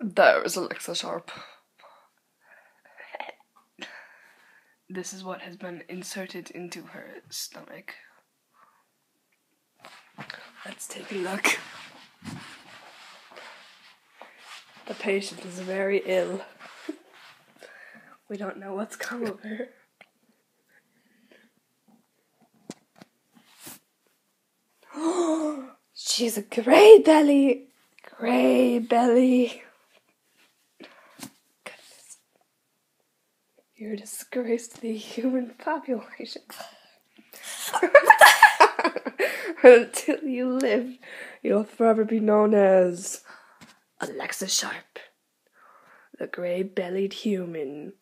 There is Alexa Sharpe. This is what has been inserted into her stomach. Let's take a look. The patient is very ill. We don't know what's come of her. She's a grey belly. Grey belly. You're a disgrace to the human population. Until you live, you'll forever be known as Alexa Sharpe, the grey bellied human.